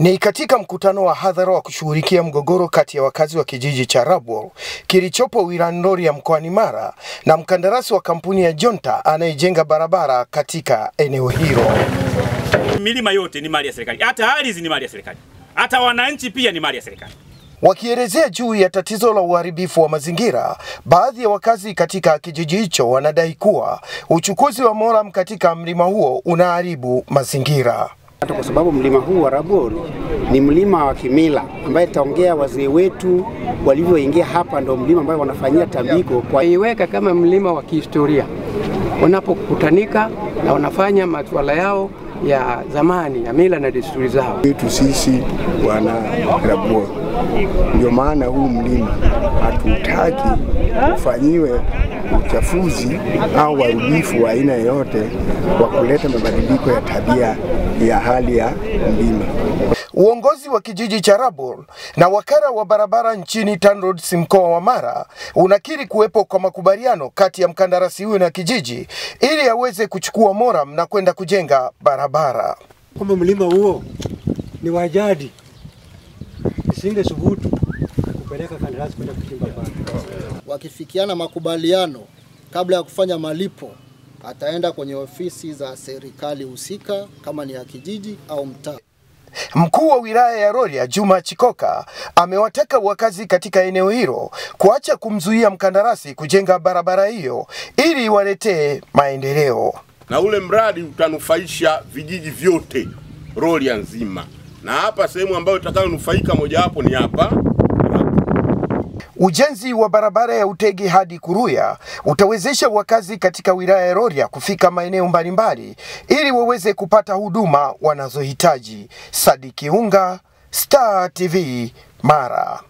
Ni katika mkutano wa hadhara wa kushughulikia mgogoro kati ya wakazi wa kijiji cha Rabwol kilichopo wilayani Rorya mkoani Mara na mkandarasi wa kampuni ya Jonta anayejenga barabara katika eneo hilo. Milima yote ni mali ya serikali, hata ardhi ni mali ya serikali, hata wananchi pia ni mali ya serikali. Wakielezea juu ya tatizo la uharibifu wa mazingira, baadhi ya wakazi katika kijiji hicho wanadai kuwa uchukuzi wa moram katika mlima huo unaharibu mazingira. Hata kwa sababu mlima huu wa Rabwol ni mlima wa kimila ambaye taongea wazee wetu walivyoingia hapa, ndio mlima ambayo wanafanyia tambiko kwa iweka kama mlima wa kihistoria wanapokutanika na wanafanya masuala yao ya zamani ya mila na desturi zao. Wetu sisi wana Rabwol, ndio maana huu mlima hatutaki ufanyiwe uchafuzi au uharibifu wa aina yoyote wa kuleta mabadiliko ya tabia ya hali ya mlima. Uongozi wa kijiji cha Rabol na wakala wa barabara nchini TANROADS mkoa wa Mara unakiri kuwepo kwa makubaliano kati ya mkandarasi huyo na kijiji ili aweze kuchukua moram na kwenda kujenga barabara. Kama mlima huo ni wajadi, isinge subutu kupeleka kandarasi kwenda kuchimba pale. Wakifikiana makubaliano kabla ya kufanya malipo, ataenda kwenye ofisi za serikali husika kama ni ya kijiji au mtaa. Mkuu wa wilaya ya Rorya Juma Chikoka amewataka wakazi katika eneo hilo kuacha kumzuia mkandarasi kujenga barabara hiyo ili waletee maendeleo. na ule mradi utanufaisha vijiji vyote Rorya nzima, na hapa sehemu ambayo itakayonufaika mojawapo ni hapa Ujenzi wa barabara ya utege hadi Kuruya utawezesha wakazi katika wilaya ya Rorya kufika maeneo mbalimbali ili waweze kupata huduma wanazohitaji. Sadiki Unga, Star TV, Mara.